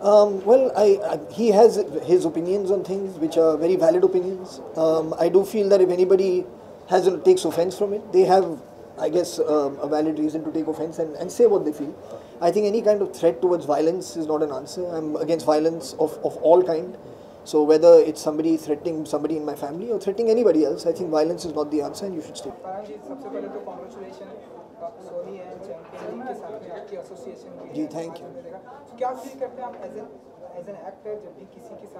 Um, well, I, I, he has his opinions on things which are very valid opinions. Um, I do feel that if anybody has takes offense from it, they have, I guess, um, a valid reason to take offense and, and say what they feel. I think any kind of threat towards violence is not an answer. I'm against violence of, of all kind. So whether it's somebody threatening somebody in my family or threatening anybody else, I think violence is not the answer and you should stay. Farhan जी सबसे पहले तो congratulation Soni and champion league के साथ में आपकी association हुई जी, है thank आज हमने देखा क्या फील करते हैं आप as an as an actor जब भी किसी के साथ